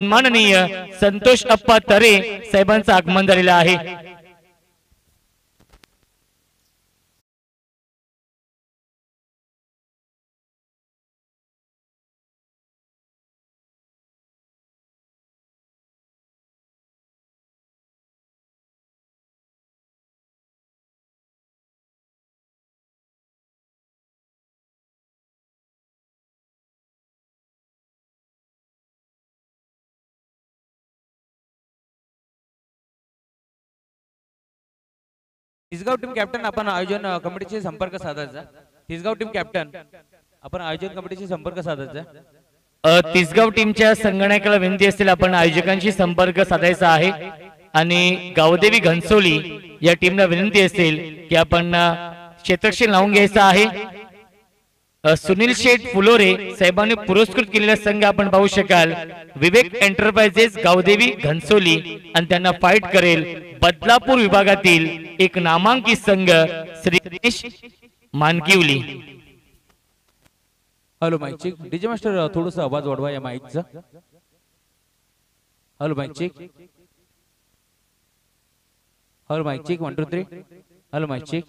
माननीय संतोष अप्पा तरे साहेबांचं आगमन झालेलं आहे. तिसगाव टीम कॅप्टन आपण आयोजन कमिटीशी संपर्क साधायचा. तिसगाव टीम कॅप्टन आपण आयोजन कमिटीशी संपर्क साधायचा. तिसगाव टीमच्या संगणकाला विनंती असतील आपण आयोजकांशी संपर्क साधायचा आहे. आणि गावदेवी घनसोली या टीमला विनंती असेल की आपण अ, लावून घ्यायचं आहे. सुनील शेठ फुलोरे साहेबांनी पुरस्कृत केलेला संघ आपण पाहू शकाल. विवेक एंटरप्राइजेस गावदेवी घनसोली आणि त्यांना फाईट करेल बदलापूर विभागातील एक नामांकित संघ Shri Mankivali. Hello mike DJ master थोडस आवाज वाढवा या माईकचा. Hello mike check hello mike check one two three hello mike check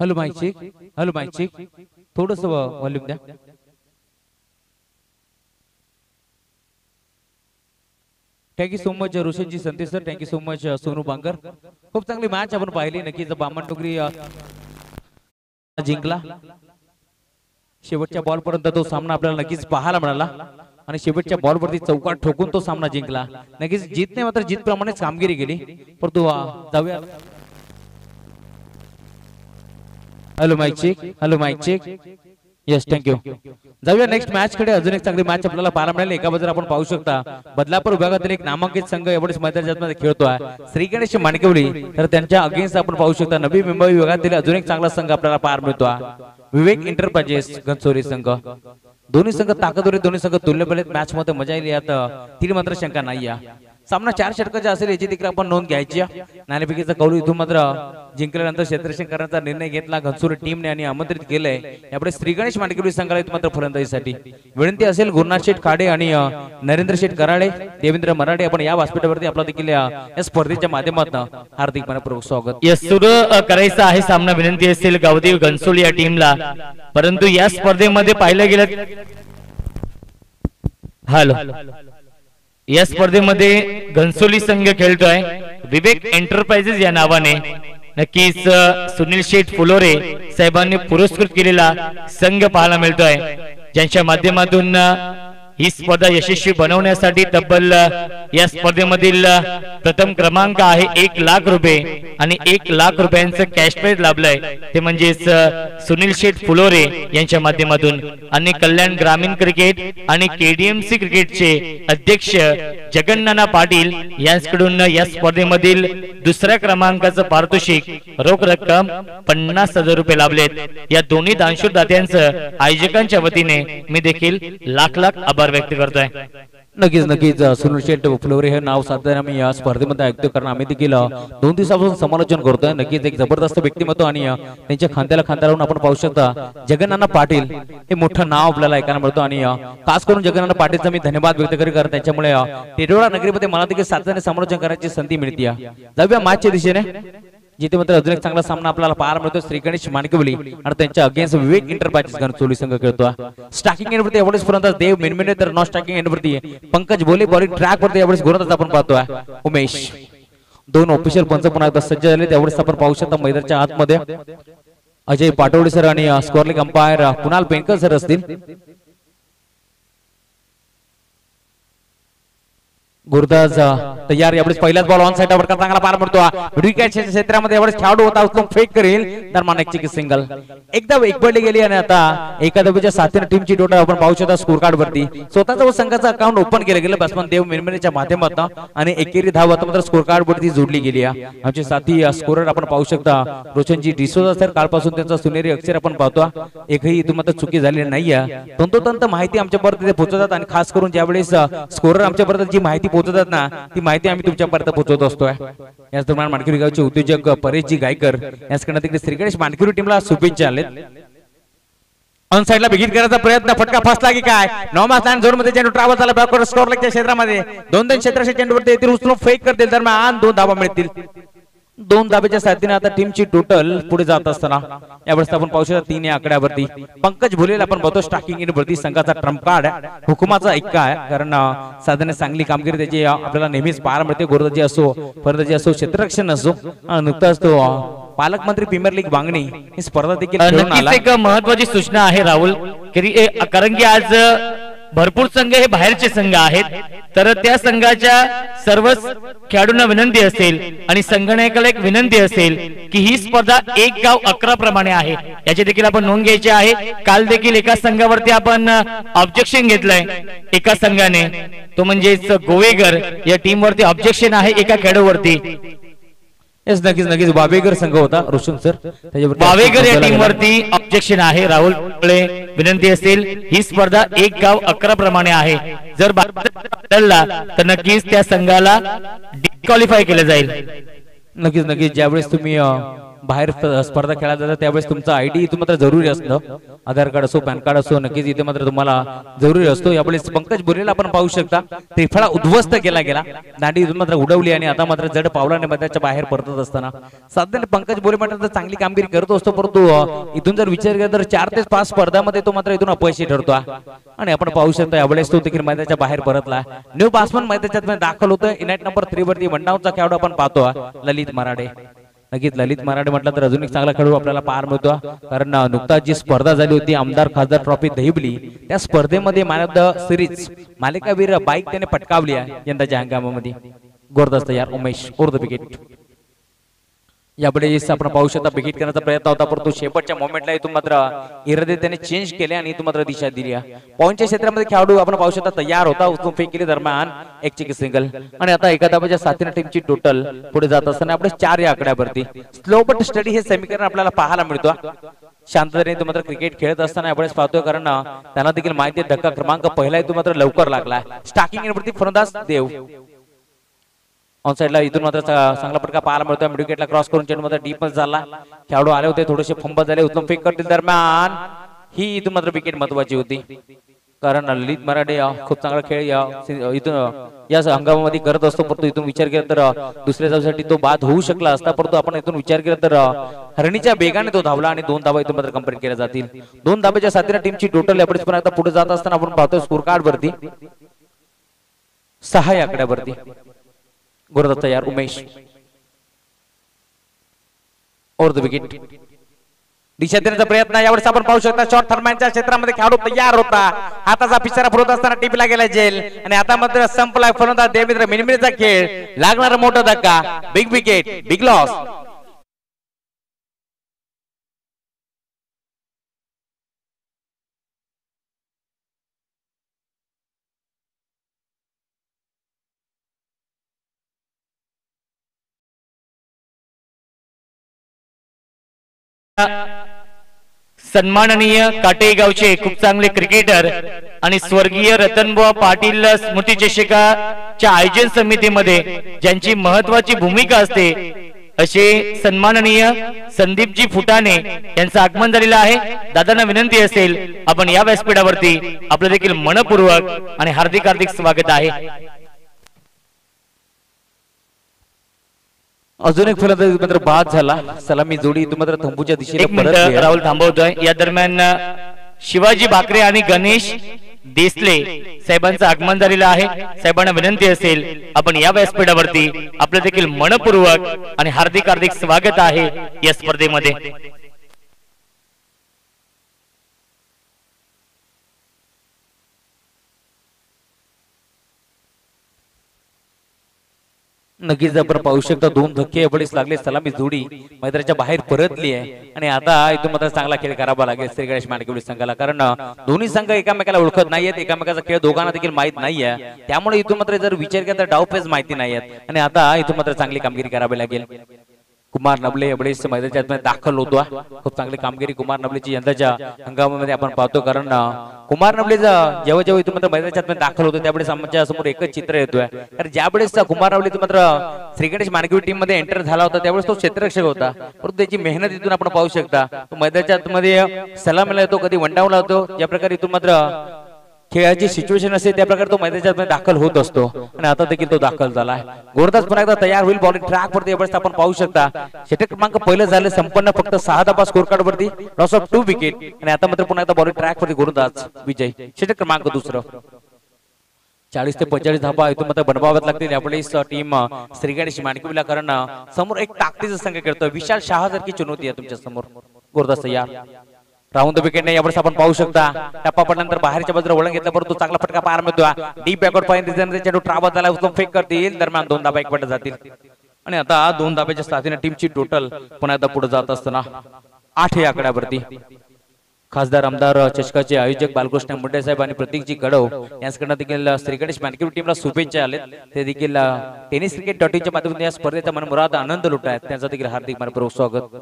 hello mike check hello mike check थोडस व्हॉल्यूम द्या. Thank you so much Roshanji Sandesh sir thank you so much Sonu Bangar खूप चांगली match आपण पाहिली. नक्कीच बामण टोकरी uh, जिंकला. शेवटच्या बॉल पर्यंत तो सामना आपल्याला नक्कीच पाहायला मिळाला. आणि शेवटच्या बॉल वरती चौकात ठोकून तो सामना जिंकला. नक्कीच जीतने मात्र जीत प्रमाणेच कामगिरी केली. परंतु uh, जाऊया. Hello mike check hello mike check yes thank you जाऊया नेक्स्ट मॅच कडे. अजून एक चांगली मॅच आपल्याला पाहायला मिळेल. एका बाजूला आपण पाहू शकता. बदलापूर विभागातील एक नामांकित संघ एवढेच मैदानात खेळतोय श्री गणेश माणकेवली. तर त्यांच्या अगेन्स्ट आपण पाहू शकता. नवी मुंबई विभागातील अजून एक चांगला संघ आपल्याला पाहायला मिळतोय विवेक इंटरप्राइजेस घनसोरी संघ. दोन्ही संघ ताकदवरी दोन्ही संघ तुल्यबल मॅच मध्ये मजा येईल यात तीन मात्र शंका नाही या सामना चार षटकाचा असेल याची देखील आपण नोंद घ्यायची. नाणेफेकीचा कौल इथून मात्र जिंकल्यानंतर क्षेत्ररक्षण करण्याचा निर्णय घेतला. घनसूर टीमने आणि आमंत्रित केलंय. यापुढे श्री गणेश मांडकेवली संघाला इथं मात्र फलंदाजीसाठी. विनंती असेल गुरुनाथ शेठ खाडे आणि नरेंद्र शेठ कराळे देवेंद्र मराठे आपण या व्यासपीठावरती आपला देखील या स्पर्धेच्या माध्यमातून हार्दिक मनपूर्वक स्वागत सुरू करायचा आहे. सामना विनंती असेल गावदेव घनसोली या टीमला. परंतु या स्पर्धेमध्ये पाहिलं गेलं हॅलो. या स्पर्धेमध्ये घनसोली संघ खेळतोय. विवेक एंटरप्राइजेस या नावाने. नक्कीच सुनील शेठ फुलोरे साहेबांनी पुरस्कृत केलेला संघ पाहायला मिळतोय. ज्यांच्या माध्यमातून ही स्पर्धा यशस्वी बनवण्यासाठी तब्बल या स्पर्धेमधील प्रथम क्रमांक आहे एक लाख रुपये. आणि एक लाख रुपयांचं कॅश प्राइज लाभलंय. ते म्हणजेच सुनील शेठ फुलोरे यांच्या माध्यमातून. आणि कल्याण ग्रामीण क्रिकेट आणि केडीएमसी क्रिकेटचे अध्यक्ष जगन्नाना पाटील यांच्याकडून या स्पर्धेमधील दुसऱ्या क्रमांकाचं पारितोषिक रोख रक्कम पन्नास हजार रुपये लाभलेत. या दोन्ही दानशूर दात्यांचं आयोजकांच्या वतीने मी देखील लाख लाख आभार व्यक्त करतोय. नक्कीच नक्कीच सुनील शेट फ्लोरे हे नाव साधारण आम्ही या स्पर्धेमध्ये ऐकतो कारण आम्ही देखील दोन दिवसापासून समालोचन करतोय. नक्कीच एक जबरदस्त व्यक्तिमत्व आणि त्यांच्या खांद्याला खांदा लावून आपण पाहू शकता. जगन्नाना पाटील हे मोठं नाव आपल्याला ऐकायला मिळतं आणि खास करून जगन्नाना पाटीलचा मी धन्यवाद व्यक्त करी कारण त्याच्यामुळे टिरोडा नगरीमध्ये मला देखील सातत्याने समालोचन करायची संधी मिळते जाऊया मॅचच्या दिशेने. जिथे मात्र अजून एक चांगला सामना आपल्याला पाहायला मिळतो श्री गणेश माणकवली आणि त्यांच्या अगेन्स्ट विवेक इंटरप्राइजेस घनचोली संघ खेळतो स्टार्टिंग एंडवरती एवढेच पर्यंत देव मेनमेने तर नॉन स्टार्टिंग एंडवरती पंकज बोले बॉलिंग ट्रॅक वरती एवढेच गोलंदाज आपण पाहतोय उमेश. दोन ऑफिशियल पंच पुन्हा एकदा सज्ज झाले. तेवढेच आपण पाहू शकता मैदानच्या आतमध्ये. अजय पाटोळे सर आणि scoring umpire Kunal Penkar sir असतील. गुरुदास तयार यावेळेस पहिलाच बॉल ऑन साईड चांगला पार पडतो विकेट क्षेत्रामध्ये यावेळेस खेळाडू होता उचलून फेक करेल. तर मानकची सिंगल एकदा एक पडली गेली आणि आता एका दबीच्या साथीने टीमची टोटल आपण पाहू शकता स्कोर कार्ड वरती. स्वतःचा व संघाचं अकाउंट ओपन केलं गेलं. बसमन देव मिरमिरेच्या माध्यमातून आणि एकेरी धाव आता मात्र स्कोर कार्ड वरती जोडली गेली आहे. आमचे साथी स्कोरर आपण पाहू शकता. रोशनजी डिसोजा सर कालपासून त्यांचा सुनेरी अक्षर आपण पाहतो. एकही इथून मात्र चुकी झालेली नाहीये. तंतोतंत माहिती आमच्यापर्यंत तिथे पोहोचवतात आणि खास करून ज्यावेळेस स्कोरर आमच्यापर्यंत जी माहिती पोहोचवतात ना ती माहिती आम्ही तुमच्यापर्यंत पोहोचवत असतोय. याच दरम्यान मानकिरी गावचे उद्योजक परेशजी गायकर याचकडनं तिकडे श्रीगणेश मानकिरी टीमला शुभेच्छा आलेत ऑन साईडला बिगिन करायचा प्रयत्न फटका फसला की काय? नॉमा लँड झोनमध्ये चेंडू ट्रॅव्हल झाला बॅकवर्ड स्कोर लागच्या क्षेत्रामध्ये. दोन दोन क्षेत्राच्या चेंडूवरती येतील उचलून फेक करतील दरम्यान दोन धाबा मिळतील. दोन धाब्याच्या साथीने आता टीमची टोटल पुढे जात असताना. यावेळेस आपण पाहू शकता तीन या आकड्यावरती. पंकज भुलेल आपण बघतो स्टार्टिंग इन वरती. संघाचा ट्रम्प कार्ड हुकुमाचा एक्का आहे. कारण साधारण चांगली कामगिरी त्याची आपल्याला नेहमीच पाहायला मिळते. गोरदाजी असो फरदाजी असो क्षेत्ररक्षण असो नुकताच तो पालकमंत्री प्रीमियर लीग बांगणी ही स्पर्धा देखील एक महत्वाची सूचना आहे राहुल. कारण की आज भरपूर संघ हे बाहेरचे संघ आहेत. तर त्या संघाच्या सर्वच खेळाडूंना विनंती असेल आणि संघनायकाला एक विनंती असेल की ही स्पर्धा एक गाव अकरा प्रमाणे आहे. याची देखील आपण नोंद घ्यायची आहे. काल देखील एका संघावरती आपण ऑब्जेक्शन घेतलंय. एका संघाने. तो म्हणजेच गोवेगर या टीम वरती ऑब्जेक्शन आहे एका खेळाडूवरती. येस नक्कीच नक्कीच बाबेकर संघ होता रोशन सर बावेकर या टीम वरती ऑब्जेक्शन आहे. राहुल विनंती असेल ही स्पर्धा एक गाव अकरा प्रमाणे आहे. जर बदलला तर नक्कीच त्या संघाला डिस्क्वालिफाय केलं जाईल. नक्कीच नक्कीच. ज्यावेळेस तुम्ही बाहेर स्पर्धा खेळायला जातात त्यावेळेस तुमचं आयडी इथं मात्र जरुरी असतं. आधार कार्ड असो पॅन कार्ड असो नक्कीच इथे मात्र तुम्हाला जरुरी असतो. यावेळेस पंकज बोरेला आपण पाहू शकता त्रिफळा उद्ध्वस्त केला गेला. दांडी इथून मात्र उडवली आणि आता मात्र जड पावलाने मध्याच्या बाहेर परतत असताना. साधारण पंकज बोरे मात्र तर चांगली कामगिरी करत असतो परंतु इथून जर विचार केला तर चार ते पाच स्पर्धामध्ये तो मात्र इथून अपयशी ठरतो आणि आपण पाहू शकता यावेळेस तो देखील मैदानाच्या बाहेर परतला. न्यू बासमन मैदानाच्या दाखल होतं इनाईट नंबर थ्री वरती वंडाऊनचा खेळाडू आपण पाहतो ललित मराडे. नक्कीच ललित मराठे म्हटलं तर अजून एक चांगला खेळाडू आपल्याला पार मिळतो कारण नुकताच जी स्पर्धा झाली होती आमदार खासदार ट्रॉफी दहिबली त्या स्पर्धेमध्ये मॅन ऑफ द सिरीज मालिकावीर बाईक त्याने पटकावली आहे यंदाच्या हंगामामध्ये. गोरदस्त यार उमेश ओर द विकेट. यापुढे आपण पाहू शकता विकेट करण्याचा प्रयत्न होता परंतु शेवटच्या मोमेंटला इथून मात्र इरादे त्याने चेंज केले आणि इथून मात्र दिशा दिली. पॉईंटच्या क्षेत्रामध्ये खेळाडू आपण पाहू शकता तयार होता उचलून फेक केली दरम्यान एक चिकी सिंगल आणि आता एका धाबाच्या साथीने टीमची टोटल पुढे जात असताना आपण चार या आकड्यावरती स्लो बट स्टडी हे समीकरण आपल्याला पाहायला मिळतो. शांततेने तो मात्र क्रिकेट खेळत असताना आपण पाहतोय कारण त्यांना देखील माहिती धक्का क्रमांक पहिला तो मात्र लवकर लागला स्टार्टिंग वरती फलंदाज देव. ऑन साईडला इथून मात्र चांगला फटका पाहायला मिळतोय. मिडविकेटला क्रॉस करून चेंडू मात्र डीप झाला खेळाडू आले होते थोडेसे फंबल झाले. उत्तम फेक करतील दरम्यान. ही इथून मात्र विकेट महत्वाची होती. कारण ललित मराठे खूप चांगला खेळ या इथून या हंगामामध्ये करत असतो. परंतु इथून विचार केला तर दुसऱ्या धावसाठी तो बाद होऊ शकला असता. परंतु आपण इथून विचार केला तर हरणीच्या वेगाने तो धावला आणि दोन धावा इथून मात्र कंप्लीट केल्या जातील. दोन धाब्याच्या साथीने टीमची टोटल एवढेच पण आता पुढे जात असताना आपण पाहतोय स्कोर कार्ड वरती. सहा या आकड्यावरती. गुरुदत्त यार उमेश ओर द विकेट दिशा देण्याचा प्रयत्न यावेळेस आपण पाहू शकता शॉर्ट थर्मॅनच्या क्षेत्रामध्ये खेळाडू तयार होता. हाताचा पिसारा फुरत असताना टीपीला गेला जेल. आणि आता मात्र संपला फलंदाज देवेंद्र मिनिमिनीचा खेळ. लागणारा मोठा धक्का. बिग विकेट बिग लॉस सन्माननीय काटेगावचे खूप चांगले क्रिकेटर आणि स्वर्गीय रतनबुवा पाटील स्मृती चषकाच्या आयोजन समितीमध्ये ज्यांची महत्वाची भूमिका असते असे सन्माननीय संदीपजी फुटाणे यांचं आगमन झालेलं आहे. दादांना विनंती असेल आपण या व्यासपीठावरती आपलं देखील मनपूर्वक आणि हार्दिक हार्दिक स्वागत आहे. अजून एक फलंदाज मात्र बाद झाला. सलामी जोडी इथून मात्र तंबूच्या दिशेला एक मिनिट परतली आहे. राहुल थांबवतोय या दरम्यान शिवाजी बाकरे आणि गणेश देसले साहेबांचं आगमन झालेलं आहे. साहेबांना विनंती असेल आपण या व्यासपीठावरती आपलं देखील मनपूर्वक आणि हार्दिक हार्दिक स्वागत आहे या स्पर्धेमध्ये. नक्कीच आपण पाहू शकता दोन धक्के एवढेच लागले सलामी जोडी मैदानाच्या बाहेर परतली आहे. आणि आता इथून मात्र चांगला खेळ करावा लागेल श्री गणेश मांडकवली संघाला. कारण दोन्ही संघ एकामेकाला ओळखत नाहीयेत एकामेकाचा खेळ दोघांना देखील माहीत नाहीये. त्यामुळे इथून मात्र जर विचार केला तर डावपेच माहिती नाहीयेत. आणि आता इथून मात्र चांगली कामगिरी करावी लागेल. कुमार नबले एवढेच मैदानाच्या दाखल होतो खूप चांगली कामगिरी कुमार नबलेची यंदाच्या हंगामामध्ये आपण पाहतो कारण कुमार नबलेचं जेव्हा जेव्हा इथून मात्र मैदानाच्या दाखल होतो त्यावेळेस आमच्यासमोर एकच चित्र येतोय. कारण ज्यावेळेस कुमार नबले मात्र श्री गणेश मानकवी टीममध्ये एंटर झाला होता त्यावेळेस तो क्षेत्ररक्षक होता. परंतु त्याची मेहनत इथून आपण पाहू शकता. तो मैदानाच्या आतमध्ये सलामीला येतो कधी वंडावला होतो. ज्या प्रकारे इथून मात्र खेळाची सिच्युएशन असते त्या प्रकारे तो मैदानाच्या दाखल होत असतो. आणि आता देखील तो दाखल झाला गोरदास पुन्हा एकदा तयार होईल बॉलिंग ट्रॅक वरती एवढेच आपण पाहू शकता. षटक क्रमांक पहिलं झाले संपन्न फक्त सहा धाबा स्कोर कार्ड वरती. लॉस ऑफ टू विकेट आणि आता मात्र पुन्हा एकदा बॉलिंग ट्रॅक वरती गोरदास विजय. षटक क्रमांक दुसरं. चाळीस ते पंचेचाळीस धाबा इथून मात्र बनवाव्यात लागतील. यावेळेस टीम श्री गणेश माणकिवला कारण समोर एक ताकदीचा संघ खेळतो विशाल शहा सारखी चुनौती आहे तुमच्यासमोर गोरदास तयार. राऊंड विकेटने यावेळेस आपण पाहू शकता. टप्पा पडल्यानंतर बाहेरच्या बाजूला वळण घेतलं परंतु चांगला फटका पार मिळतो डीप बॅकवर्ड पर्यंत चेंडू ट्राबत झाला उत्तम फेक करतील. दरम्यान दोन धाबा एक जातील. आणि आता दोन धाब्याच्या साथीने टीमची टोटल पुन्हा एकदा पुढे जात असताना आठ या आकड्यावरती. खासदार आमदार चषकाचे आयोजक बालकृष्ण मुंडे साहेब आणि प्रतीकजी गडव यांच्याकडनं देखील श्री गणेश मानकिव टीमला शुभेच्छा आलेत. ते देखील टेनिस क्रिकेट डॉट इनच्या माध्यमातून या स्पर्धेचा मनमुराद आनंद लुट आहेत. त्यांचं देखील हार्दिक मनपूर्वक स्वागत.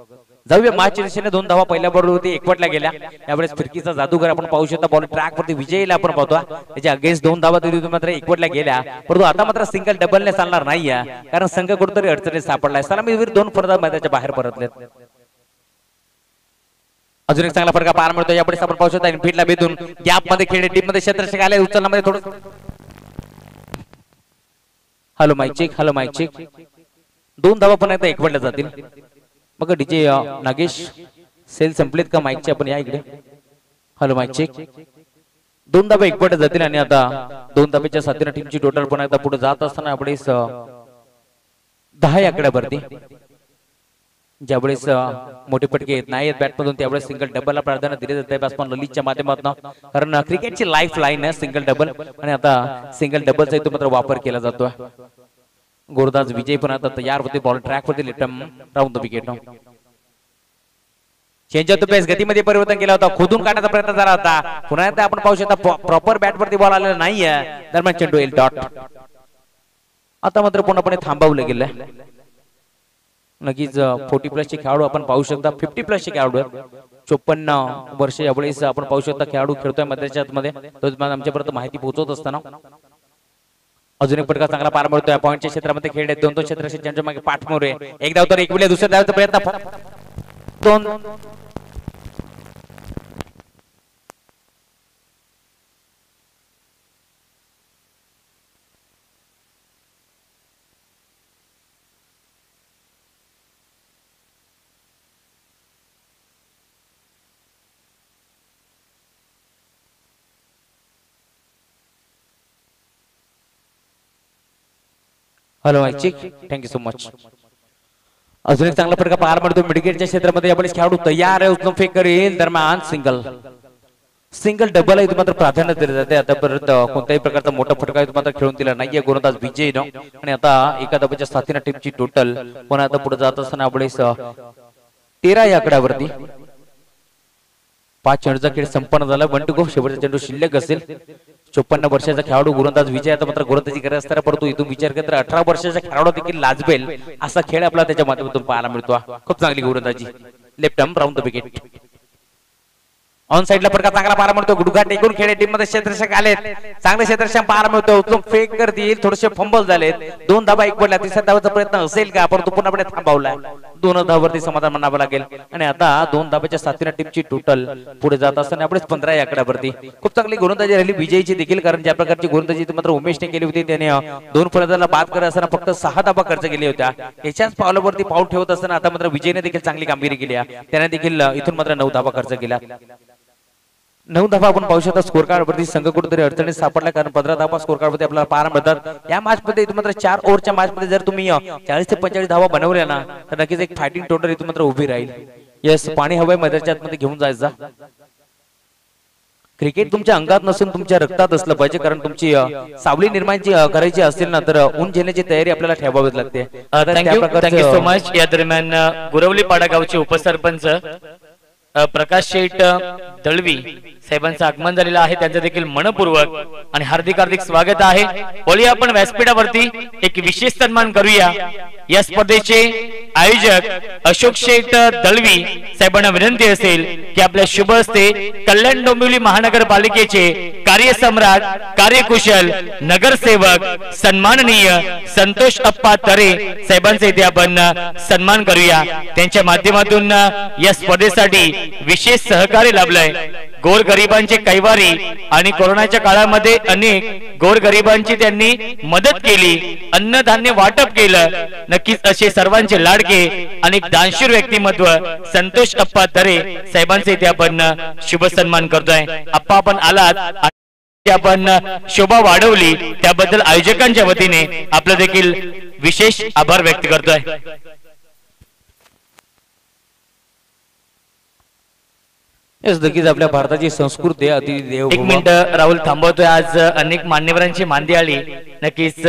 जाऊया. मार्च दिशेने दोन धावा पहिल्या बरोबर होती एकवटल्या गेल्या. त्यावेळेस फिरकीचा जादूगर आपण पाहू शकता. बॉल ट्रॅक वरती विजयला आपण पाहतो त्याच्या अगेन्स्ट दोन धावा तरी मात्र एकवटल्या गेल्या. परंतु आता मात्र सिंगल डबलने चालणार नाही कारण संघ कुठेतरी अडचणीत सापडलाय. सलामीवीर दोन फरदा मैदानाच्या बाहेर परतलेत. अजून एक चांगला फरका पार मिळतो. यापुढे आपण पाहू शकता इनफिटला भेटून गॅपमध्ये खेळ टीममध्ये क्षेत्र आले. उचलामध्ये थोडं hello my check hello my check दोन धावा पण आता एकवटल्या जातील. बघ डीजे नागेश. सेल संपलेत का माईकचे आपण या इकडे. हॅलो माईक चेक दोन धाबे एकवटल्या जातील आणि आता दोन धाब्याच्या साथीने टीमची टोटल पण आता पुढे जात असताना आपण दहा आकड्यावरती. ज्यावेळेस मोठे फटके येत नाहीत बॅटमधून त्यावेळेस सिंगल डबलला प्राधान्य दिले जाते. बॅट्समन ललितच्या माध्यमातून. कारण क्रिकेटची लाईफ लाईन आहे सिंगल डबल आणि आता सिंगल डबलचा इथं मात्र वापर केला जातोय. गोरदास विजय पण आता तयार होते बॉल ट्रॅक वरती लिटम राऊंड विकेट चेंजर तो द पेस गतीमध्ये परिवर्तन केला होता खोदून काढण्याचा प्रयत्न झाला होता. पुन्हा एकदा आपण पाहू शकता प्रॉपर बॅट वरती बॉल आलेला नाहीये. दरम्यान चेंडू येईल डॉट आता मात्र पूर्णपणे थांबवलं गेलं नक्कीच फोर्टी प्लसचे खेळाडू आपण पाहू शकता. फिफ्टी प्लसचे खेळाडू आहेत. चोपन्न वर्ष यावेळेस आपण पाहू शकता खेळाडू खेळतोय मध्याच्या आतमध्ये तो आमच्यापर्यंत माहिती पोहोचवत असताना. अजून एक फटका चांगला पार मिळतोय पॉईंटच्या क्षेत्रामध्ये खेळले दोन दोन क्षेत्र ज्यांच्या मागे पाठमोर आहे. एक धाव तर एक वेळेला दुसऱ्या धावचा प्रयत्न. दोन हॅलो ऐचिक थँक्यू सो मच अजून एक चांगला फटका पार पडतो मिडगेटच्या क्षेत्रामध्ये आपण खेळाडू तयार आहे उत्तम फेक करेल दरम्यान सिंगल सिंगल डबल आहे मात्र प्राधान्य दिले जाते. आतापर्यंत कोणत्याही प्रकारचा मोठा फटका इथं मात्र खेळून दिला नाहीये. गोलंदाज विजय न. आणि आता एका दबाच्या साथीनं टीमची टोटल पण आता पुढे जात असताना आपण तेरा या आकड्यावरती. पाच चेंडूचा खेळ संपन्न झाला. वन टू गो शेवटचा चेंडू शिल्लक असेल. चोपन्न वर्षाचा खेळाडू गोलंदाज विजय आता मात्र गोलंदाजी करत असताना परंतु इथून विचार केला तर अठरा वर्षाचा खेळाडू देखील लाजबेल असा खेळ आपला त्याच्या माध्यमातून पाहायला मिळतो. खूप चांगली गोलंदाजी left arm round the wicket on साइडला फटका चांगला पार मिळतो. गुडघा टेकून खेळ टीममध्ये क्षेत्ररक्षक आलेत. चांगले क्षेत्ररक्षक पार मिळतो. उत्तम फेक करतील थोडेसे फंबल झालेत. दोन धाबा एक पडला तिसऱ्या धावाचा प्रयत्न असेल का? परंतु पूर्णपणे थांबवला. दोन धावावरती समाधान म्हणावं लागेल. आणि आता दोन धाब्याच्या साथीने टीमची टोटल पुढे जात असताना आपणच पंधरा या आकड्यावरती. खूप चांगली गोलंदाजी राहिली विजयची देखील कारण ज्या प्रकारची गोलंदाजी मात्र उमेशने केली होती त्याने दोन फलंदाजाला बाद करत असताना फक्त सहा धाबा खर्च केली होत्या. याच्याच पावलावरती पाऊल ठेवत असताना आता मात्र विजयने देखील चांगली कामगिरी केली आहे. त्याने देखील इथून मात्र नऊ धाबा खर्च केला नऊ धाबा आपण पाहू शकता स्कोर कार्ड वरती संघ कुठेतरी अडचणीत सापडला कारण पंधरा धाबा स्कोर कार्ड वरती आपल्याला पार मिळतात. या मॅच मध्ये इथून मात्र चार ओव्हरच्या मॅच मध्ये जर तुम्ही चाळीस ते पंचेचाळीस धावा बनवल्या ना तर नक्कीच एक फायटिंग टोटल इथून मात्र उभी राहील. येस पाणी हवंय मैदानाच्या आतमध्ये घेऊन जायचा. क्रिकेट तुमच्या अंगात नसून तुमच्या रक्तात असलं पाहिजे कारण तुमची सावली निर्माण करायची असेल ना तर ऊन झेलण्याची तयारी आपल्याला ठेवावीच लागते. थँक्यू सो मच या दरम्यान गुरवली पाडा गावचे उपसरपंच प्रकाश शेठ दळवी साहेबांचं आगमन झालेलं आहे. त्यांचं देखील मनपूर्वक आणि हार्दिक हार्दिक स्वागत आहे. बोलूया आपण व्यासपीठावरती. एक विशेष सन्मान करूया. या स्पर्धेचे आयोजक अशोक शेठ दळवी साहेबांना विनंती असेल की आपल्या शुभ हस्ते कल्याण डोंबिवली महानगरपालिकेचे कार्यसम्राट कार्यकुशल नगरसेवक सन्माननीय संतोष अप्पा तरे साहेबांचे इथे आपण सन्मान करूया. त्यांच्या माध्यमातून या स्पर्धेसाठी विशेष सहकार्य लाभलंय. गोरगरिबांचे कैवारी आणि कोरोनाच्या काळामध्ये अनेक गोरगरिबांची त्यांनी मदत केली अन्नधान्य वाटप केलं. नक्कीच असे सर्वांचे लाडके आणि दानशूर व्यक्तिमत्व संतोष अप्पा तरे साहेबांचे इथे आपण शुभ सन्मान करतोय. अप्पा आपण आलात आपण शोभा वाढवली. त्याबद्दल आयोजकांच्या वतीने आपलं देखील विशेष आभार व्यक्त करतोय. येस नक्कीच आपल्या भारताची संस्कृती आहे, देव एक मिनिट राहुल थांबवतोय. आज अनेक मान्यवरांची मांदी आली. नक्कीच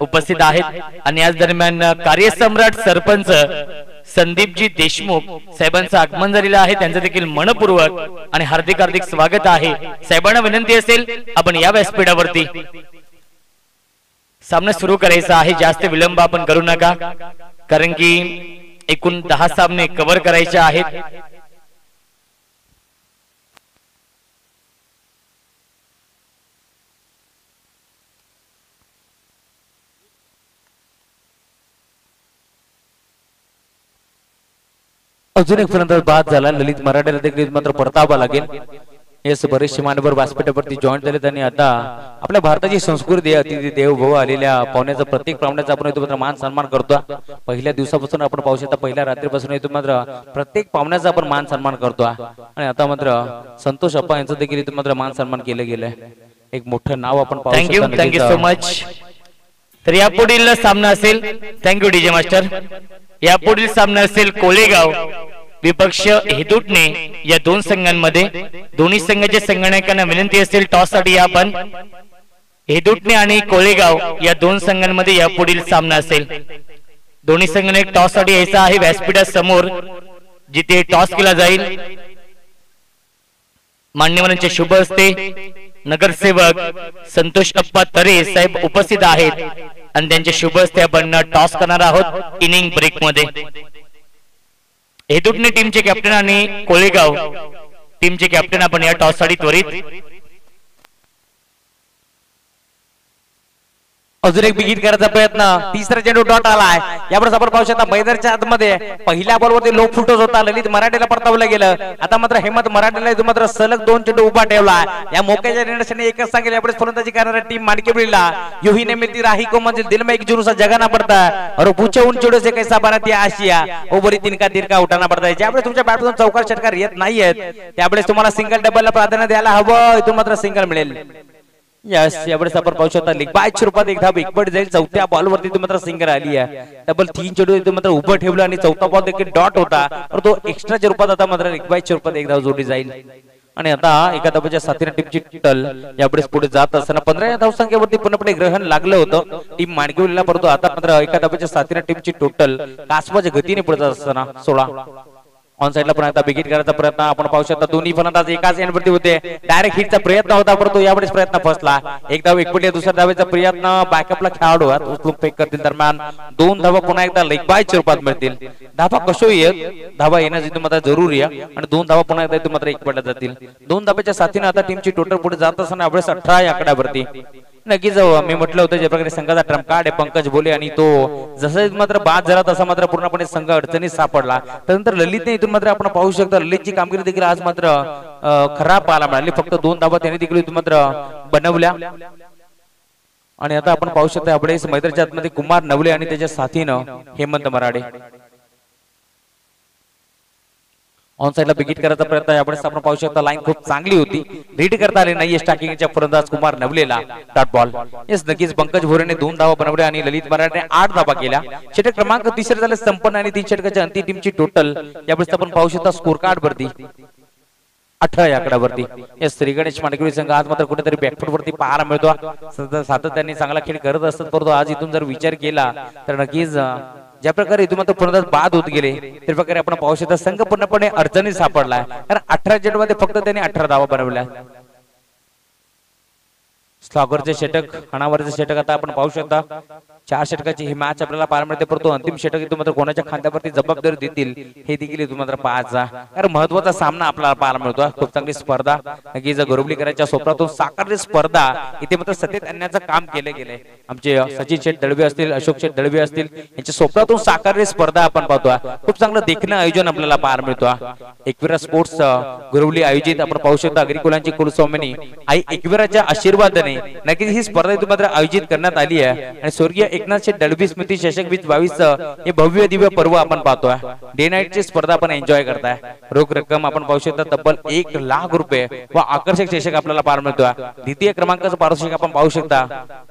उपस्थित आहेत. आणि आज दरम्यान कार्यसम्राट सरपंच संदीपजी देशमुख साहेबांचं आगमन झालेलं आहे. त्यांचं देखील मनपूर्वक आणि हार्दिक हार्दिक स्वागत आहे. साहेबांना विनंती असेल आपण या व्यासपीठावरती सामना सुरू करायचा आहे. जास्त विलंब आपण करू नका. कारण की एकूण दहा सामने कव्हर करायचे आहेत. अजून एक फलंदाज बाद झाला. ललित मराठेला देखील मात्र परतावा लागेल. येस बरेचसे मान्यवर व्यासपीठावरती जॉईन झाले त्यांनी आता आपल्या भारताची संस्कृती आहे, अतिथी देव भव आलेल्या पाहुण्याचा प्रत्येक पाहुण्याचा आपण इथं मात्र मान सन्मान करतो. पहिल्या दिवसापासून आपण पाहू शकता पहिल्या रात्रीपासून इथं मात्र प्रत्येक पाहुण्याचा आपण मान सन्मान करतो. आणि आता मात्र संतोष अप्पा यांचं देखील इथं मात्र मान सन्मान केलं गेलंय. एक मोठं नाव आपण थँक्यू थँक्यू सो मच तर यापुढील सामना असेल. थँक्यू डीजे मास्टर यापुढील सामना असेल कोळेगाव. विपक्ष हेदुटणे या दोन संघांमध्ये दोन्ही संघाच्या संगणकांना विनंती असेल टॉससाठी आपण. हेदुटणे आणि कोळेगाव या दोन संघांमध्ये यापुढील सामना असेल. दोन्ही संघाने टॉससाठी यायचा आहे. व्यासपीठासमोर जिथे टॉस केला जाईल. मान्यवरांचे शुभ असते नगरसेवक संतोष अप्पा तरे साहेब उपस्थित आहेत. आणि त्यांचे शुभ हस्ते आपण टॉस करणार आहोत इनिंग ब्रेकमध्ये. हेतुटणे टीमचे कॅप्टन आणि कोळेगाव टीमचे कॅप्टन आपण या टॉससाठी त्वरित अजून एक बिगिट करायचा प्रयत्न. तिसरा चेंडू डॉट आलाय. यावर आपण पाहू शकता बैदरच्या आतमध्ये पहिल्या बॉलवरती लो फुटत होता. ललित मराठीला परतावलं गेलं. आता मात्र हेमंत मराठीला मात्र सलग दोन चेंडू उभा ठेवला या मोक्याच्या निर्णयाने एकच सांगेल. यापुढे फलंदाजी करणाऱ्या टीम मानकेबळीला युही नेमिती राही को म्हणजे दिल में एक जुनूसा जगाना पडता. और पूछे उन चेडू से कैसा बना ती आशिया. ओबरी तिनका तिरका उठाना पडता. ज्यावेळेस तुमच्या बॅटमधून चौकार षटकार येत नाहीयेत. त्यावेळेस तुम्हाला सिंगल डबलला प्राधान्य द्यायला हवं. इथून मात्र सिंगल मिळेल. यस यावेळेस आपण पाहू शकता. लीग बायच्या रूपात एक धाव एकपट जाईल. चौथ्या बॉल वरती तो मात्र सिंगर आली आहे. डबल तीन चेडू तो मात्र उभं ठेवलं आणि चौथा बॉल देखील डॉट होता. तर तो एक्स्ट्राच्या रुपात आता मात्र लीग बायच्या रूपात एक धाव जोडली जाईल. आणि आता एका धाबाच्या साथीने टीमची टल यापुढे पुढे जात असताना पंधरा या संख्येवरती पूर्णपणे ग्रहण लागलं होतं. टीम मांडगिवलीला परंतु आता मात्र एका धाबाच्या साथीने टीमची टोटल कासवाच्या गतीने पुढे जात असताना सोळा. ऑन साईडला पण आता बिगिट करायचा प्रयत्न. आपण पाहू शकता दोन्ही फलंदाज एकाच एंडवरती होते. डायरेक्ट हिटचा प्रयत्न होता परंतु यावेळेस प्रयत्न फसला. एक धाव एकपटी दुसऱ्या धावेचा प्रयत्न. बॅकअपला खेळाडू आहेत उचलून फेक करतील दरम्यान. दोन धावा पुन्हा एकदा लेग बायच्या रूपात मिळतील. धावा कसो येत? धावा येण्याची तुम्हाला जरुरी आहे. आणि दोन धावा पुन्हा एकदा मात्र एक पडल्या जातील. दोन धाब्याच्या साथीने आता टीमची टोटल पुढे जात असताना यावेळेस अठरा आकड्यावरती. नक्कीच अं, मी म्हटलं होतं ज्या प्रकारे संघाचा ट्रम्प कार्ड आहे पंकज बोले आणि तो जसं मात्र बाद झाला तसा मात्र पूर्णपणे संघ अडचणीत सापडला. त्यानंतर ललितने इथून मात्र आपण पाहू शकता ललितची कामगिरी देखील आज मात्र खराब पाहायला मिळाली. फक्त दोन धाबा त्याने देखील इथून मात्र बनवल्या. आणि आता आपण पाहू शकतो यापुढे मैदानाच्या आतमध्ये कुमार नवले आणि त्याच्या साथीनं हेमंत मराडे. ऑन साईडला बिगिट करायचा प्रयत्न यावेळेस आपण पाहू शकता लाईन खूप चांगली होती. रीड करता आले नाही स्टार्टिंगच्या फलंदाज कुमार नवलेला. डॉट बॉल येस नक्कीच पंकज भोरेने दोन धावा बनवल्या आणि ललित मराठे आठ धावा केल्या. षटक क्रमांक तिसरे झाले संपन्न आणि तीन षटकाच्या अंतिम टीमची टोटल यावेळेस आपण पाहू शकता स्कोर कार्ड वरती. अठरा या आकड्यावरती. येस श्री गणेश मांडकरी संघ आज मात्र कुठेतरी बॅकफुट वरती पाहायला मिळतो. सातत्याने चांगला खेळ करत असतात परंतु आज इथून जर विचार केला तर नक्कीच ज्या प्रकारे इथून मात्र बाद होत गेले त्या प्रकारे आपण पाहू शकता संघ पूर्णपणे अडचणीत सापडला कारण अठरा जेटमध्ये फक्त त्यांनी अठरा धावा बनवल्या. स्लॉगरचे षटक अनावरचे षटक आता आपण पाहू शकता. चार षटकाची ही मॅच आपल्याला पार मिळते. परंतु अंतिम षटक इथून मात्र कोणाच्या खांद्यावरती जबाबदारी देतील हे देखील इथून मात्र पाहायचा कारण महत्त्वाचा सामना आपल्याला पाहायला मिळतो. खूप चांगली स्पर्धा. नक्कीच गरुबलीकरांच्या स्वप्नातून साकारली स्पर्धा इथे मात्र सत्तेत आणण्याचं काम केलं गेलंय. आमचे सचिन शेठ दळवे असतील अशोक शेठ दळवे असतील यांच्या स्वप्नातून साकारली स्पर्धा आपण पाहतो. खूप चांगलं देखणं आयोजन आपल्याला पाहायला मिळतो. एकविरा स्पोर्ट्स गुरुवली आयोजित आपण पाहू शकतो. अग्रिकुलांची कुलस्वामिनी आई एकविराच्या आशीर्वादाने नक्कीच ही स्पर्धा इथून मात्र आयोजित करण्यात आली आहे. आणि स्वर्गीय एकनाथ शेठ दळवी स्मृती चषक वीस बावीस हे भव्य दिव्य पर्व आपण पाहतोय. डे नाईट ची स्पर्धा आपण एन्जॉय करताय. रोख रक्कम आपण पाहू शकता तब्बल एक लाख रुपये व आकर्षक चषक आपल्याला पार मिळतोय. द्वितीय क्रमांकाचं पारितोषिक आपण पाहू शकता.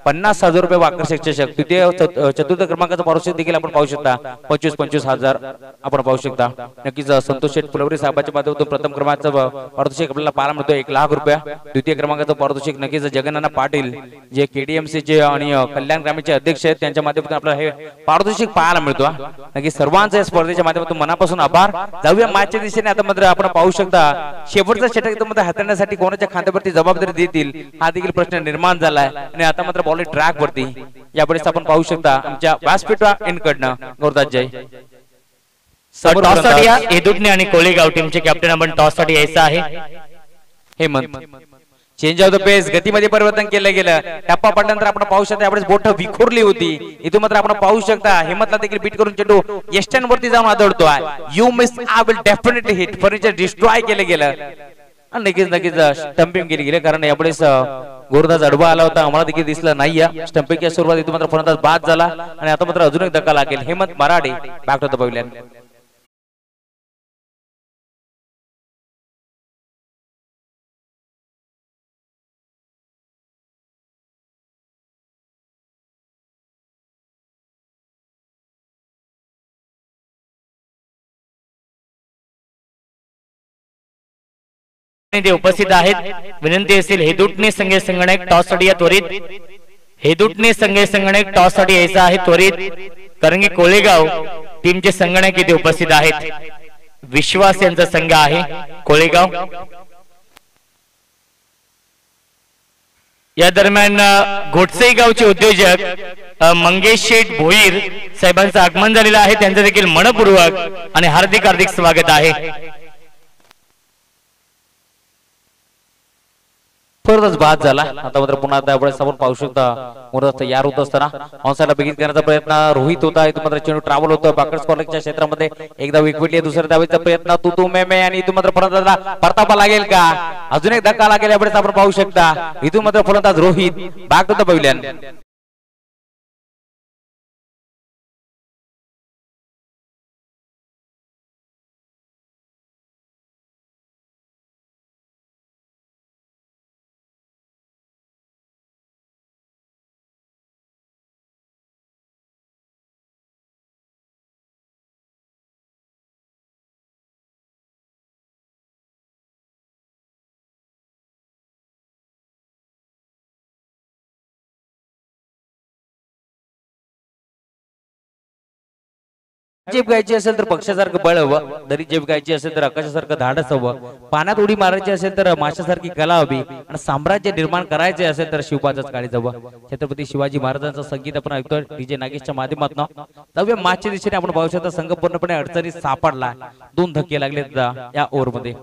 पन्नास हजार रुपये व आकर्षक चषक तृतीय चतुर्थ क्रमांकाचं पारितोषिक देखील आपण पाहू शकता. पंचवीस पंचवीस हजार आपण पाहू शकता. नक्कीच संतोष शेठ फुलवरी साहेबांच्या माध्यमातून प्रथम क्रमांकाचं पारितोषिक आपल्याला पार मिळतो एक लाख रुपये. द्वितीय क्रमांकाचं पारितोषिक नक्कीच जगन्नाथ पाटील जे केडीएमसीचे आणि कल्याण ग्रामीणचे अध्यक्ष आहेत त्यांच्या माध्यमातून आपल्याला हे पारितोषिक पाहायला मिळतो. नक्कीच सर्वांचं या स्पर्धेच्या माध्यमातून मनापासून आभार. जाऊया मॅचच्या दिशेने आता मात्र आपण पाहू शकता शेवटचा षटकमध्ये हाताळण्यासाठी कोणाच्या खांद्यावरती जबाबदारी देतील हा देखील प्रश्न निर्माण झालाय. आणि आता मात्र बॉल ट्रॅक वरती यावेळेस आपण पाहू शकता आमच्या व्यासपीठा इनकडनं गौरदास जय. समोर टॉससाठी या आणि कोळेगाव टीमचे कॅप्टन आपण टॉससाठी यायचं आहे. Hemant. Change of the pace गतीमध्ये परिवर्तन केलं गेलं. टप्पा पडल्यानंतर आपण पाहू शकता यावेळेस बोट विखुरली होती. इथून मात्र आपण पाहू शकता हेमंतला देखील बीट करून चेंडू एस्टन वरती जाऊन आदळतोय. You miss I will definitely hit furniture destroy केलं गेलं. नक्कीच नक्कीच स्टंपिंग केली गेली. कारण यावेळेस uh, गोरदास अडवा आला होता. आम्हाला देखील दिसला नाही स्टंपिंगच्या सुरुवात इथून मात्र फलंदाज बाद झाला. आणि आता मात्र अजून एक धक्का लागेल. हेमंत मराठे बॅक होता द ते उपस्थित आहेत. विनंती असेल हेदुटणे संघे संगणक टॉससाठी या त्वरित हेदुटणे संघे संगणक टॉससाठी यायचा आहे त्वरित. कारण की कोळेगाव टीमचे संगणक इथे उपस्थित आहेत. विश्वास यांचा संघ आहे कोळेगाव या दरम्यान अ, घोटसई गावचे उद्योजक मंगेश शेठ भोईर साहेबांचं आगमन झालेलं आहे. त्यांचं देखील मनपूर्वक आणि हार्दिक हार्दिक स्वागत आहे. परतच बाद झाला. आता मात्र पुन्हा त्यावेळेस आपण पाहू शकता मुरत यार होत असताना ऑनसाईडला बेगीन करण्याचा प्रयत्न रोहित होता. इथून मात्र चेंडू ट्रॅव्हल होतं. बाकड कॉलेजच्या क्षेत्रामध्ये एकदा विकविटली दुसऱ्या दावेचा प्रयत्न. तू तू मे मे आणि इथून मात्र फलंदाजला परतापा लागेल का? अजून एक धक्का लागेल यावेळेस आपण पाहू शकता. इथून मात्र फलंदाज रोहित. बाग होता द जेब गायची असेल तर पक्षासारखं बळ हवं दरी जेब गायची असेल तर आकाशासारखं धाडस हवं पाण्यात उडी मारायची असेल तर माशासारखी कला हवी आणि साम्राज्य निर्माण करायचे असेल तर शिवबाजाच काळी हवं छत्रपती शिवाजी महाराजांचं संगीत आपण ऐकतोय डीजे नागेशच्या माध्यमातून. दव्य मागच्या दिशेने आपण पाहू शकता संघ पूर्णपणे अडचणीत सापडला. दोन धक्के लागले या ओव्हरमध्ये.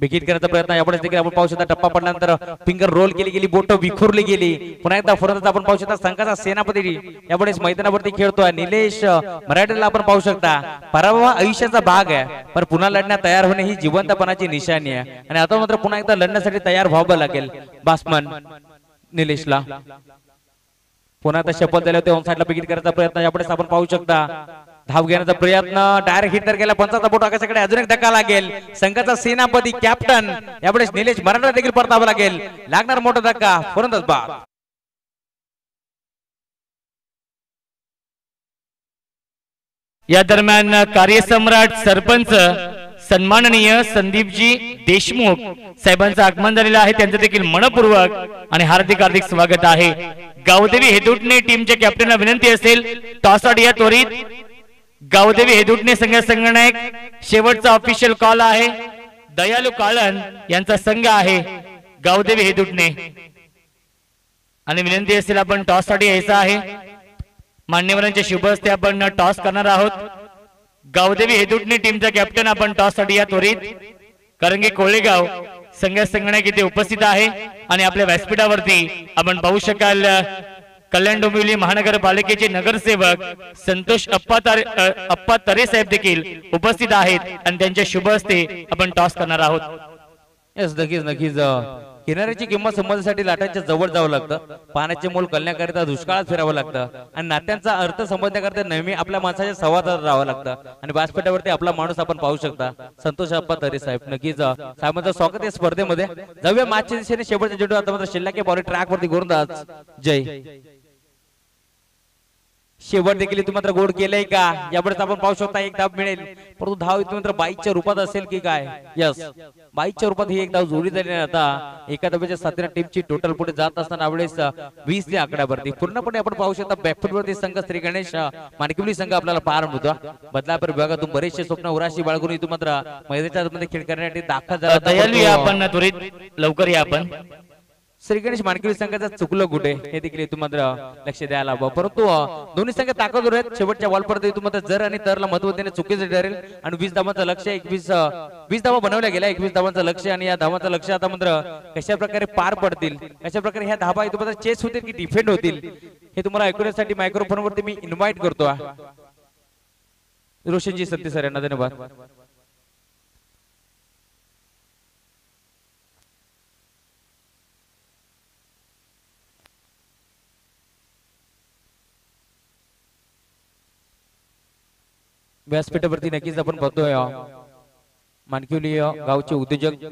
बिगिट करण्याचा प्रयत्न यापुढे देखील आपण पाहू शकता टप्पा पडल्यानंतर फिंगर रोल केली गेली बोट विखुरली गेली. पुन्हा एकदा फरंदाज आपण पाहू शकता संघाचा सेनापती. यापुढे मैदानावरती खेळतोय निलेश. मराठेला आपण पाहू शकता. पराभव आयुष्याचा भाग आहे. पण पुन्हा लढण्यात तयार होणे ही जिवंतपणाची निशाणी आहे. आणि आता मात्र पुन्हा एकदा लढण्यासाठी तयार व्हावं लागेल. बासमन निलेशला. पुन्हा आता शपथ झाले होते ऑन साईडला बिकिट करायचा प्रयत्न यापुढे आपण पाहू शकता. धाव घेण्याचा प्रयत्न. डायरेक्ट हिट तर केला. पंचाचा बोट आकाशाकडे अजून एक धक्का लागेल. संघाचा सेनापती कॅप्टन यापुढे निलेश मराठा देखील परतावा लागेल. लागणार मोठा धक्का. फलंदाज बा या दरम्यान कार्यसम्राट सरपंच सन्माननीय संदीपजी देशमुख साहेबांचं आगमन झालेलं आहे. त्यांचं देखील मनपूर्वक आणि हार्दिक हार्दिक स्वागत आहे. गावदेवी हेदुटने टीमच्या कॅप्टनला विनंती असेल. टॉस या त्वरित. गावदेवी हेदुटणे संघ संघनायक शेवटचा ऑफिशियल कॉल आहे. दयालू काळन यांचा संघ आहे गावदेवी हेदुटणे आणि विनंती असेल आपण टॉससाठी यायचा आहे. मान्यवरांच्या शुभ हस्ते आपण टॉस करणार आहोत. गावदेवी हेदुटणे टीमचा कॅप्टन आपण टॉससाठी या त्वरित. कारण की कोळेगाव संघ संघनायक इथे उपस्थित आहे. आणि आपल्या व्यासपीठावरती आपण पाहू शकाल कल्याण डोंबिवली महानगरपालिकेचे नगरसेवक संतोष अप्पा अप्पा तरे साहेब देखील उपस्थित आहेत आणि त्यांच्या शुभ हस्ते आपण टॉस करणार आहोत. येस नक्कीच नक्कीच. किनाऱ्याची किंमत समजण्यासाठी लाटांच्या जवळ जावं लागतं. पाण्याचे मोल कळण्याकरिता दुष्काळात फिरावं लागतं. आणि नात्यांचा अर्थ समजण्याकरिता नेहमी आपल्या माणसाच्या संवादात राहावं लागतं. आणि व्यासपीठावरती आपला माणूस आपण पाहू शकता. संतोष अप्पा तरे साहेब नक्कीच. साहेबांचं स्वागत आहे स्पर्धेमध्ये. जाऊया मागच्या दिशेने. शेवटच्या चेंडू आता मात्र शिल्लक ट्रॅक वरती गोलंदाज जय. शेवट देखील इथून मात्र गोड केलंय का? यावेळेस आपण पाहू शकता एक धाव मिळेल. परंतु धाव इथून मात्र बाईकच्या रूपात असेल की काय? यस बाईकच्या रूपात ही एक धाव जोडी झाली आता. एका धाब्याच्या साथीने टीमची टोटल पुढे जात असताना यावेळेस वीस ते आकड्यावरती. पूर्णपणे आपण पाहू शकता बॅकफुट वरती संघ श्री गणेश मानकिवली संघ आपल्याला पार होता बदलापूर विभागातून बरेचसे स्वप्न उराशी बाळगून इथून मात्र मैदानाच्या खेळ करण्यासाठी दाखल झाला या आपण त्वरित लवकर या आपण. श्री गणेश मानकरी संघाचा चुकलं कुठे? हे देखील इथून मात्र लक्ष द्यायला हवं. परंतु दोन्ही संघ ताकद आहेत. शेवटच्या बॉलपर्यंत इथून मात्र जर आणि तरला महत्त्व देणे चुकीचं ठरेल. आणि वीस धावांचं लक्ष एकवीस वीस धावा बनवल्या गेल्या. एकवीस धावांचं लक्ष आणि या धावांचं लक्ष आता मात्र कशा प्रकारे पार पडतील? कशा प्रकारे ह्या धाबा इथून मात्र चेस होतील की डिफेंड होतील? हे तुम्हाला ऐकण्यासाठी मायक्रोफोनवरती मी इन्व्हाइट करतो रोशनजी सत्य सर यांना धन्यवाद. व्यासपीठावरती नक्कीच आपण बघतोय मानकिवली गावचे उद्योजक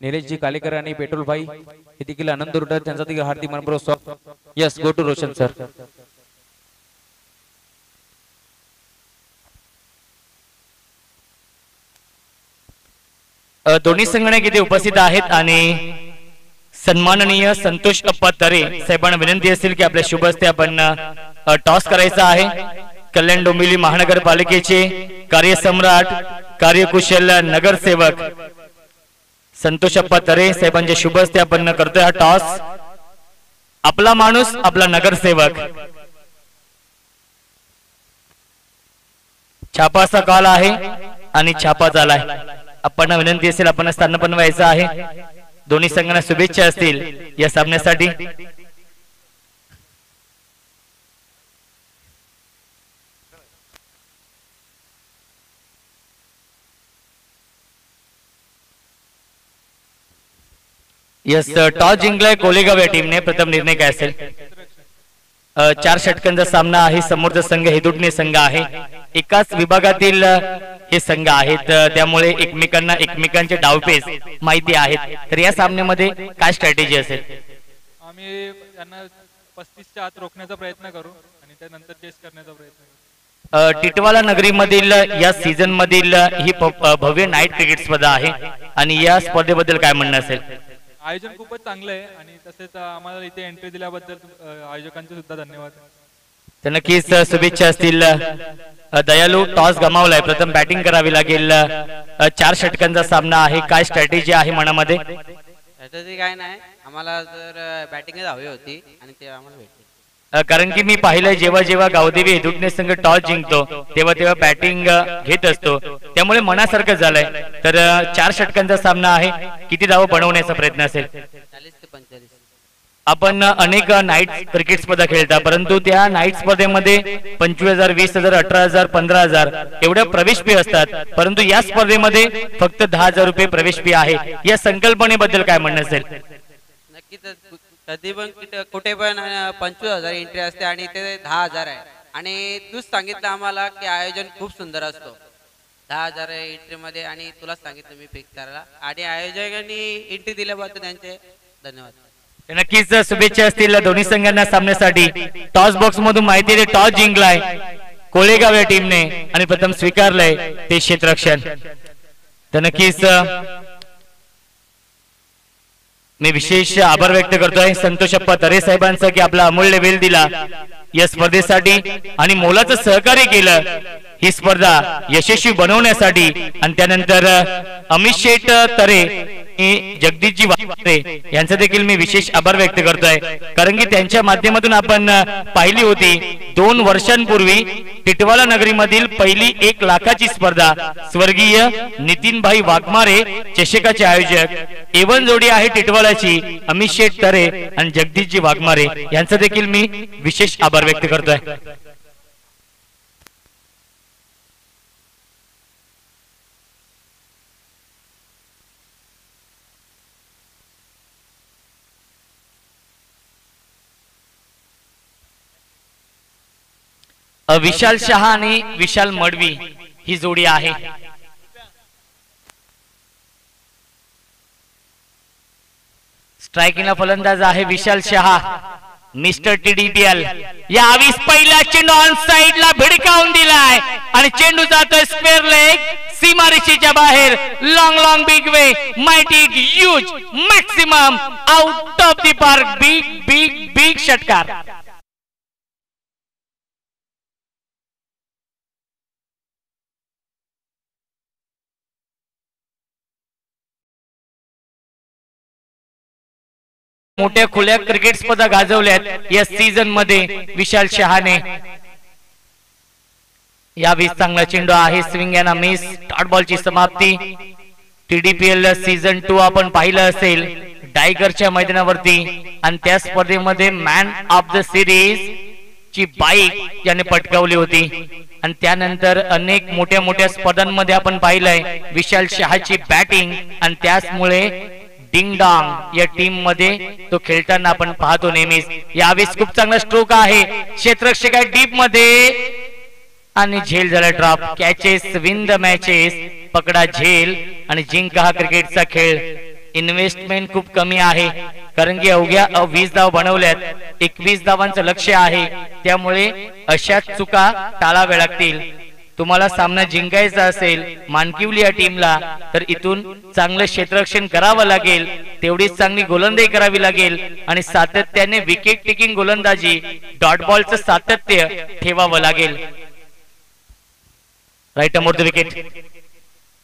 निलेशजी कालेकर आणि पेट्रोल भाई हे देखील आनंद रुटर त्यांचा देखील हार्दिक मनपूर्वक yes go to Roshan sir. दोन्ही संगणक इथे उपस्थित आहेत आणि सन्माननीय संतोष अप्पा तरे साहेबांना विनंती असेल की आपल्या शुभ हस्ते आपण टॉस करायचा आहे. कल्याण डोंबिवली महानगरपालिकेचे कार्यसम्राट कार्यकुशल नगरसेवक संतोष अप्पा तरे साहेबांच्या शुभ हस्ते आपण करतोय हा टॉस. आपला माणूस आपला नगरसेवक. छापाचा कॉल आहे आणि छापा झालाय. आपण विनंती असेल आपण स्थान पण व्हायचं आहे. दोन्ही संघांना शुभेच्छा असतील या सामन्यासाठी. यस टॉस जिंकलाय कोलेगाव या टीमने प्रथम निर्णय काय असेल अ, चार षटकांचा सामना आहे समोरचा संघ हेदुटणे संघ आहे. एकाच विभागातील अ, हे संघ आहेत. अ, त्यामुळे एकमेकांना एकमेकांचे डावपेच माहिती आहेत. तर या सामन्यामध्ये काय स्ट्रॅटेजी असेल? आम्ही त्यांना पस्तीसच्या आत रोखण्याचा प्रयत्न करू आणि त्यानंतर चेस करण्याचा प्रयत्न करू. टिटवाला नगरीमधील या सीझन मधील ही भव्य नाईट क्रिकेट स्पर्धा आहे. आणि या स्पर्धेबद्दल काय म्हणणं असेल? आयोजन खूपच चांगलं आहे आणि तसेच आम्हाला इथे एंट्री दिल्याबद्दल आयोजकांचे सुद्धा धन्यवाद. तर नक्कीच शुभेच्छा असतील? अ, दयालू टॉस गमावलाय. प्रथम बॅटिंग करावी लागेल. अ, चार षटकांचा सामना आहे. काय स्ट्रॅटेजी आहे मनामध्ये? त्याच्यात काय नाही. आम्हाला जर बॅटिंगच हवी होती आणि ते आम्हाला भेटली. कारण की मी पाहिलंय जेव्हा जेव्हा गावदेवी हेदुटणे संघ टॉस जिंकतो तेव्हा तेव्हा बॅटिंग घेत असतो. त्यामुळे मनासारखं झालंय. तर चार षटकांचा सामना आहे. किती धावं बनवण्याचा प्रयत्न असेल? आपण अनेक नाईट क्रिकेट स्पर्धा खेळता परंतु त्या नाईट स्पर्धेमध्ये पंचवीस हजार वीस हजार अठरा हजार पंधरा हजार एवढ्या प्रवेश फी असतात. परंतु या स्पर्धेमध्ये फक्त दहा हजार रुपये प्रवेश फी आहे. या संकल्पनेबद्दल काय म्हणणं असेल? नक्कीच कधी पण कुठे- पण पंचवीस हजार एंट्री असते आणि ते दहा हजार आहे. आणि तूच सांगितलं आम्हाला की आयोजन खूप सुंदर असतो. दहा हजार एंट्री मध्ये आणि तुलाच सांगितलं मी फिक्स करायला. आणि आयोजकांनी एंट्री दिल्याबद्दल त्यांचे धन्यवाद. नक्कीच शुभेच्छा असतील दोन्ही संघांना सामन्यासाठी टॉस बॉक्स मधून माहिती दे टॉस जिंकलाय कोळेगाव या टीमने आणि प्रथम स्वीकारलंय ते क्षेत्ररक्षण. तर नक्कीच मी विशेष आभार व्यक्त करतोय. संतोष अप्पा तरे साहेबांचा की आपला अमूल्य वेळ दिला. या स्पर्धेसाठी आणि मोलाचं सहकार्य केलं. ही स्पर्धा यशस्वी बनवण्यासाठी. आणि त्यानंतर अमित शेठ तरे जगदीशजी वाकरे यांचा देखील मी विशेष आभार व्यक्त करतोय. कारण की त्यांच्या माध्यमातून आपण पाहिली होती दोन वर्षांपूर्वी टिटवाला नगरीमधील पहिली एक लाखाची स्पर्धा स्वर्गीय नितीनभाई वाघमारे चषकाचे आयोजक. एवन जोडी आहे टिटवालाची अमित शेठ तरे आणि जगदीशजी वाघमारे. यांचा देखील मी विशेष आभार व्यक्त करतोय. विशाल शहा आणि विशाल मडवी ही जोडी आहे. स्ट्रायकिंगला फलंदाज आहे विशाल शहा. Mister TDPL. यावीस पहिला चेंडू ऑन साइडला भिडकावून दिलाय. आणि चेंडू जातोय स्क्वेअर लेग सीमारेषेच्या बाहेर. Long long big way मायटिक huge maximum out of the park big big big षटकार मोठ्या खुल्या क्रिकेट स्पर्धा गाजवल्यात या सीझनमध्ये विशाल शहाने. या वीस चांगला चेंडू आहे. स्विंग यांना मिस डॉट बॉलची समाप्ती. टीडीपीएल सीझन टू आपण पाहिलं असेल. डायगरच्या मैदानावरती. आणि त्या स्पर्धेमध्ये मॅन ऑफ द सिरीज ची बाईक याने पटकावली होती. आणि त्यानंतर अनेक मोठ्या मोठ्या स्पर्धांमध्ये आपण पाहिलंय. विशाल शहाची बॅटिंग आणि त्याचमुळे डिंग डॉंग या टीममध्ये तो खेळताना आपण पाहतो नेहमीच. यावेळेस खूप चांगला स्ट्रोक आहे. क्षेत्ररक्षक आहे डीपमध्ये आणि झेल झाला drop catches win the matches पकडा झेल आणि जिंका हा क्रिकेटचा खेळ. इन्व्हेस्टमेंट खूप कमी आहे. कारण की अवघ्या वीस धाव बनवल्यात. एकवीस धावांचं लक्ष आहे. त्यामुळे अशाच चुका टाळाव्या लागतील. तुम्हाला सामना जिंकायचा असेल मानकिवली या टीमला तर इथून चांगलं क्षेत्ररक्षण करावं लागेल तेवढीच चांगली गोलंदाजी करावी लागेल आणि सातत्याने विकेट टेकिंग गोलंदाजी डॉट बॉलचं सातत्य ठेवावं लागेल. Right arm over the wicket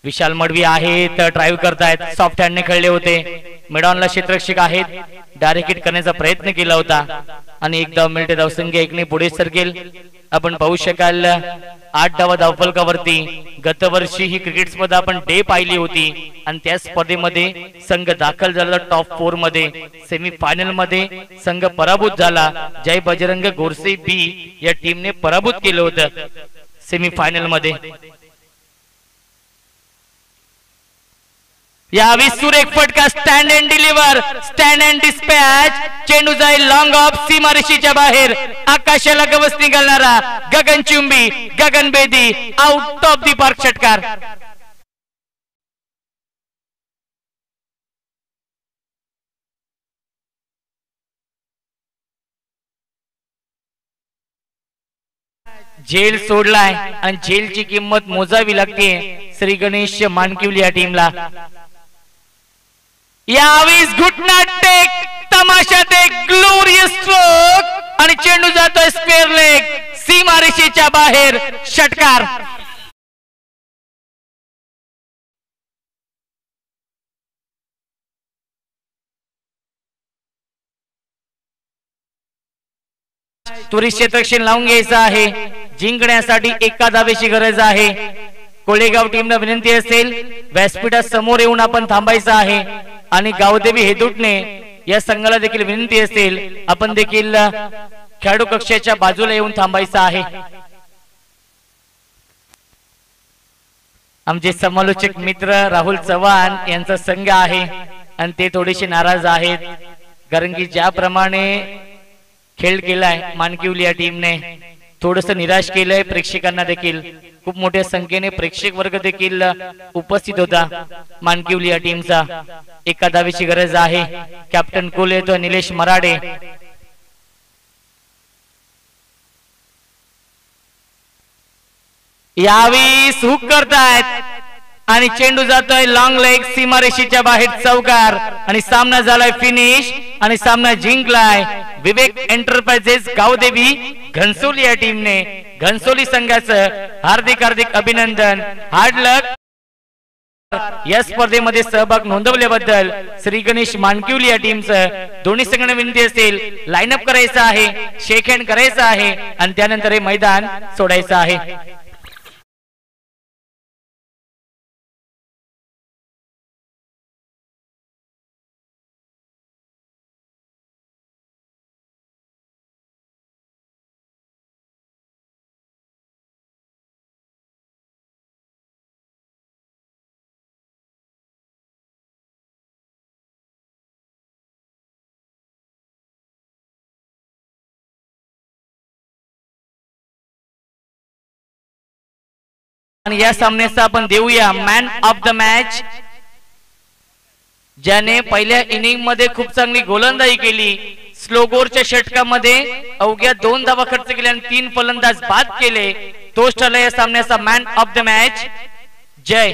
Vishal Madvi आहेत ड्राईव्ह करतायत सॉफ्ट हँडने खेळले होते. मिडॉनला क्षेत्ररक्षक आहेत डायरेक्ट हिट करण्याचा प्रयत्न केला होता. आणि एक धाव मिळते धावसंख्या एकने पुढे सरकेल. आपण पाहू शकाल आठ धावा धावफलकावरती गतवर्षी ही क्रिकेट स्पर्धा आपण डे पाहिली होती. आणि त्या स्पर्धेमध्ये संघ दाखल झाला टॉप फोरमध्ये. सेमी फायनलमध्ये संघ पराभूत झाला. जय बजरंग गोरसे बी या टीमने पराभूत केलं होतं. सेमी फायनलमध्ये. यावी सुरेख फटका stand and deliver stand and dispatch चेंडू जाईल लॉंग ऑफ सीमारेषेच्या बाहेर. आकाशाला गवस निघालणारा गगन Chumbi Gagan Bedi out of the park षटकार. झेल सोडलाय आणि झेलची किंमत मोजावी लागते. श्री गणेश मानकिवली या टीमला यावेळेस घुटना टेक तमाशा टेक ग्लोरियस स्ट्रोक. आणि चेंडू जातोय स्पेअर लेग सीमारेषेच्या बाहेर षटकार. तुरी क्षेत्रक्षण लावून घ्यायचं आहे. जिंकण्यासाठी एका जावेची गरज आहे. कोळेगाव टीमला विनंती असेल व्यासपीठा समोर येऊन आपण थांबायचं आहे. आणि गावदेवी हेदुटने या संघाला देखील विनंती असेल आपण देखील खेळाडू कक्षाच्या बाजूला येऊन थांबायचं आहे. आमचे समालोचक मित्र राहुल चव्हाण यांचा संघ आहे आणि ते थोडेसे नाराज आहेत कारण की ज्याप्रमाणे खेळ केलाय मानकिवली या टीमने थोडस निराश केलंय प्रेक्षकांना देखील. खूप मोठ्या संख्येने प्रेक्षक वर्ग देखील उपस्थित होता मानकिवली या टीमचा एका दावेची गरज आहे. कॅप्टन कोल येतो निलेश मराडे. यावी हुक करतायत. आणि चेंडू जातोय लॉंग लेग सीमारेषेच्या बाहेर चौकार. आणि सामना झालाय फिनिश आणि सामना जिंकलाय विवेक एंटरप्राइजेस गावदेवी घनसोली या टीमने घनसोली संघाचं हार्दिक हार्दिक अभिनंदन. हार्ड लक या स्पर्धेमध्ये सहभाग नोंदवल्याबद्दल श्री गणेश मानकिवली या टीमचं दोन्ही संघांना विनंती असेल. लाईनअप करायचं आहे. शेक हँड करायचं आहे. आणि त्यानंतर हे मैदान सोडायचं आहे. आणि या सामन्याचा आपण देऊया मॅन ऑफ द मॅच ज्याने पहिल्या इनिंगमध्ये खूप चांगली गोलंदाजी केली. स्लोगोरच्या षटकामध्ये अवघ्या दोन धावा खर्च केले आणि तीन फलंदाज बाद केले. तोच ठरला या सामन्याचा man of the match Jay.